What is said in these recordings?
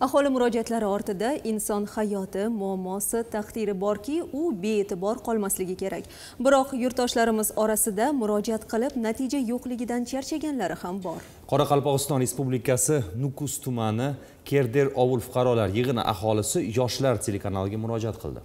aholi murojaatlari ortida inson hayoti muammosi taqdiri borki u bee'tibor qolmasligi kerak. Biroq yurtdoshlarimiz orasida murojaat qilib natija yo'qligidan charchaganlari ham bor. Qoraqalpog'iston respublikasi nukus tumani kerder ovul fuqarolar yig'ini aholisi yoshlar telekanaliga murojaat qildi.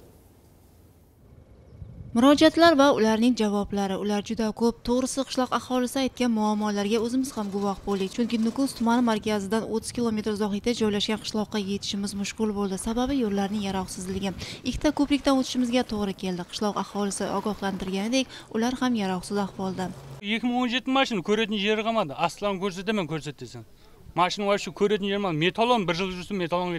Murojaatlar va ularning javoblari. Ular juda ko'p to'g'risi qishloq aholisi aytgan muammolarga o'zimiz ham guvoh bo'ldik. Chunki nukus tumani markazidan 30 kilometr uzoqlikda joylashgan qishloqqa yetishimiz mushkul bo'ldi. Sababi yo'llarning yaroqsizligi. Ikkita ko'prikdan o'tishimizga to'g'ri keldi. Qishloq aholisi ogohlantirganidek ular ham yaroqsiz ahvolda. Екі мың он жеті машина көретін жері қалмады астыларын көрсетемін көрсет десең машина вообще көретін жері қалмады металлон бір жыл жүрсе металлон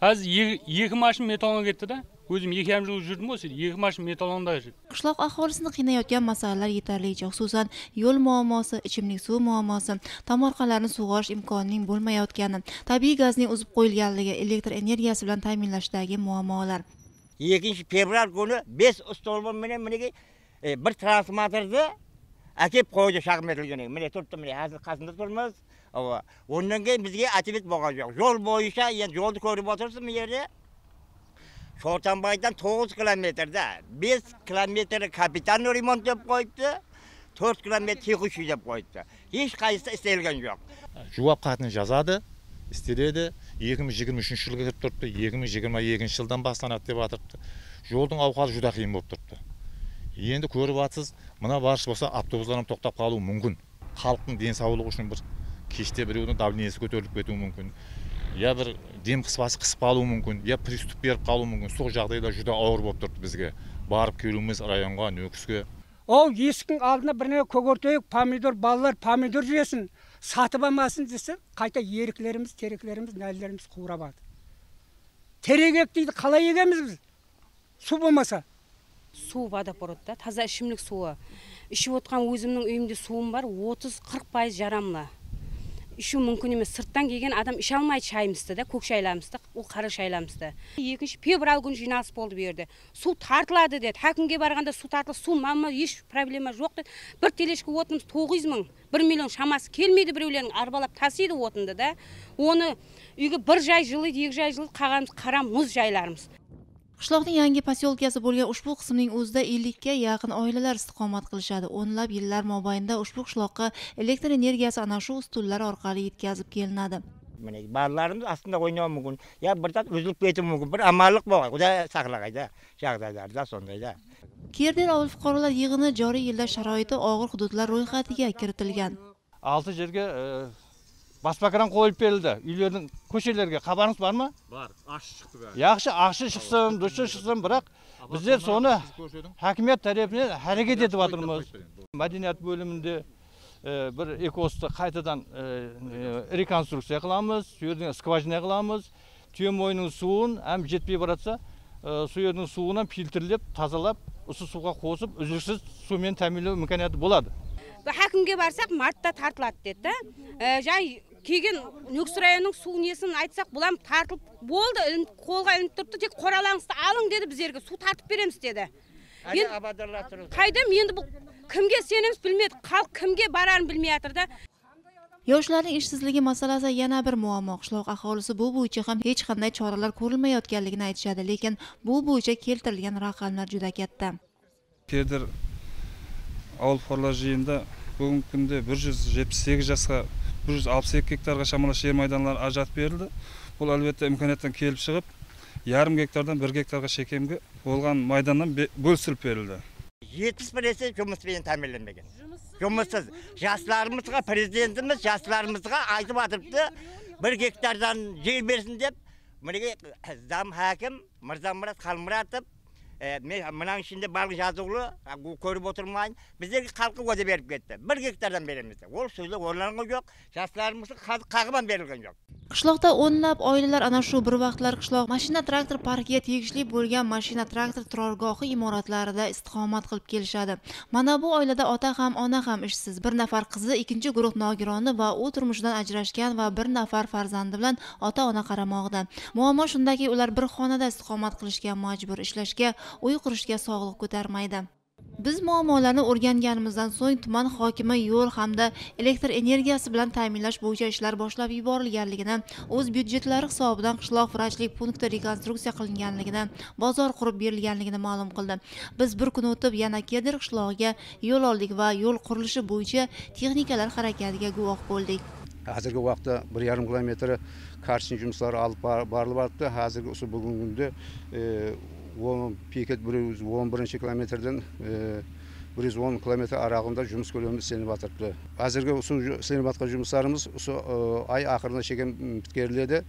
кетеді қазір екі машина металлонға кетті да өзім екі жарым жыл жүрдім ғой сөйтіп екі машина металлонда жүр qishloq aholisini qiynayotgan masalalar yetarlicha xususan yo'l muammosi ichimlik suv muammosi tomorqalarni sug'orish imkonining bo'lmayotgani tabiiy gazning uzib qo'yilganligi elektr energiyasi bilan ta'minlashdagi muammolar. Екінші февраль күні бес столбаменен мінекей бір трансформаторды әкеп қойды шағым етілген міне тұрыпты міне қазір қасында тұрмыз ооба онан кейін бізге ответ болған жоқ жол бойынша енді жолды көріп отырсыз мына жерде шортанбайдан тоғыз километрда бес километрі капитальный ремонт деп қойыпты төрт километр текущий деп қойыпты ешқайсысы істелген жоқ жауап хатын жазады істеледі екі мың жиырма үшінші жылға кіріп тұрыпты екі мың жиырма екінші жылдан басталады деп жатырыпты жолдың ауқаты жүдә қиын болып тұрыпты енді көріп жатсыз мына барыш болса автобустар тоқтап қалуы мүмкін халықтың денсаулығы үшін бір кеште біреудің давлениесі көтеріліп кетуі мүмкін. Я бір дем қыспасы қысып қалуы мүмкін я приступ беріп қалуы мүмкін. Сол жағдайда жүдә ауыр болып тұрды бізге. Барып келуіміз районға нөкіске. Ол есіктің алдына бірнеше көгертейік помидор балалар помидор жесін сатып алмасын десе қайта ерікілеріміз терекілеріміз нәлілеріміз қурап алды терек дейді қалай егеміз біз? Су болмаса. Су водопроводта таза ішімлік суы. Ішіп отқан өзімнің үйімде суым бар 30-40 пайыз жарамлы ішу мүмкін емес сырттан келген адам іше алмайды шайымызды да көк шайларымызды ол қара шайларымызды. Екінші февраль күні жиналыс болды бұл жерде. Су тартылады деді. Хакімге барғанда су тартылды. Су мама еш проблема жоқ деді. Бір тележка отынымыз тоғыз мың бір миллион шамасы келмейді біреулерің арбалап тасиды отынды да. Оны үйге бір жай жылиды екі жай жылиды қалғанымыз қара мұз жайларымыз. Qishloqning yangi posyolkasi bo'lgan ushbu qismning o'zida ellikka yaqin oilalar istiqomat qilishadi. O'nlab yillar mobaynida ushbu qishloqqa elektr energiyasi ana shu ustunlar orqali yetkazib kelinadi. Астында ойнауы мүмкін я бір зат үзіліп кетуі мүмкін бір аманлық болған құдай сақлағай жағдайларда сондай да kerder ovul fuqarolar yig'ini joriy yilda sharoiti og'ir hududlar ro'yxatiga kiritilgan. Алты жерге баспакран қойылып берілді. Үйлердің көшелерге хабарыңыз бар ма? Бар аш шықты бәрі. Яқшы ақшы шықсын дұрысы шықсын бірақ біздер соны хакимият тарапынан әрекет етіп жатырмыз мәдениет бөлімінде бір экосты қайтадан реконструкция қыламыз сол жерден скважина қыламыз. Түйе мойнының суын әм жетпей баратса сол жердің суынан фильтрлеп тазалап осы суға қосып үздіксіз сумен тәминлеу мүмкініеті болады. Хакімге барсақ мартта тартылады деді да. Жай келген нүкіс районының су несін айтсақ бұлам тартылып болды қолға ілініп тұрды тек қоралаңызды алың деді біздерге су тартып береміз деді. Қайдам енді бұл кімге сенеміз білмедік халық кімге барарын білмей жатыр да. Yoshlarning ishsizligi masalasi yana bir muammo qishloq aholisi bu bo'yicha ham hech qanday choralar ko'rilmayotganligini aytishadi lekin bu bo'yicha keltirilgan raqamlar juda katta кердер ауыл жиынында бүгінгі күнде бір жүз жетпіс сегіз жасқа бір жүз алпыс екі гектарға шамалас жер майданлар ажыратып берілді бұл әлбетте имканияттан келіп шығып ярым гектардан бір гектарға шекемге болған майданнан бөлісіліп берілді жетпіс бір есе жұмыспен тәмінленбеген жұмыссыз жастарымызға президентіміз жастарымызға айтып жатырыпты бір гектардан жер берсін деп мінекей зам хакім мырзамұрат қалмұратов мен мынаның ішінде барлық жазулы көріп отырмайын біздерге халыққа уәде беріп кетті бір гектардан береміз деп ол сөзі орналанған жоқ жастарымыздың қағынан берілген жоқ qishloqda o'nlab oilalar ana shu bir vaqtlar qishloq mashina traktor parkiga tegishli bo'lgan mashina traktor turargohi imoratlarida istiqomat qilib kelishadi. Mana bu oilada ota ham ona ham ishsiz. Bir nafar qizi ikkinchi guruh nogironi va u turmushidan ajrashgan va bir nafar farzandi bilan ota ona qaramoqda muammo shundaki ular bir xonada istiqomat qilishga majbur ishlashga uy qurishga sog'liq ko'tarmaydi. Biz muammolarni o'rganganimizdan so'ng tuman hokimi yo'l hamda elektr energiyasi bilan ta'minlash bo'yicha ishlar boshlab yuborilganligini o'z byudjetlari hisobidan qishloq vrachlik punkti rekonstruksiya qilinganligini bozor qurib berilganligini ma'lum qildi. Biz bir kun o'tib yana kedir qishlog'iga yo'l oldik va yo'l qurilishi bo'yicha texnikalar harakatiga guvoh bo'ldik. Hozirgi vaqtda bir yarim kilometri karchin жұмыстары алып барылып жатты hozirgi bugungi kunda e, күнде он пикет бір жүз он бірінші километрден э, бір жүз он километр аралығында жұмыс көлемі істеліп жатырыпты әзірге осы істеліп жатқан жұмыстарымыз осы э, ай ақырына шейін біткеріледі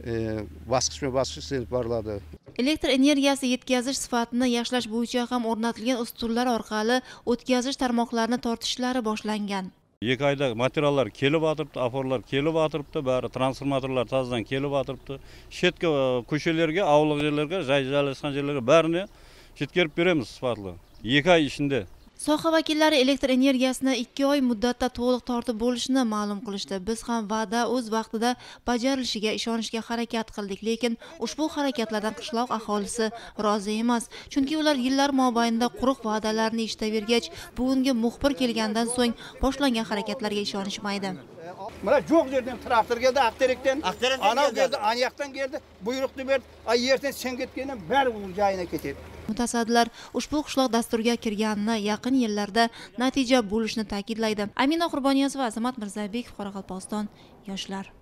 bosqichma bosqich istелib барылады. Elektr energiyasi yetkazish sifatini yaxshilash bo'yicha ham o'rnatilgan ustunlar orqali o'tkazish tarmoqlarini tortishlari boshlangan екі айда материалдар келіп жатырыпты опорлар келіп жатырыпты бәрі трансформаторлар тазадан келіп жатырыпты шеткі көшелерге ауылдық жерлерге жай жайласқан жерлерге бәріне жеткеріп береміз сыпатылы екі ай ішінде. Soha vakillari elektr energiyasini ikki oy muddatda to'liq tortib bo'lishini ma'lum qilishdi. Biz ham va'da o'z vaqtida bajarilishiga ishonishga harakat qildik lekin ushbu harakatlardan qishloq aholisi rozi emas. Chunki ular yillar mobaynida quruq va'dalarni eshitavergach bugungi muxbir kelgandan so'ng boshlangan harakatlarga ishonishmaydi. Mana yo'q yerdan traktor keldi aqterekdan anov keldi. anyaqdan keldi buyruqni berdi. Ertaga sen ketgandan bari joyina ketadi mutasaddilar ushbu qishloq dasturga kirganini yaqin yillarda natija bo'lishini ta'kidlaydi. Amina qurboniyozova azamat mirzabekov qoraqalpog'iston yoshlar.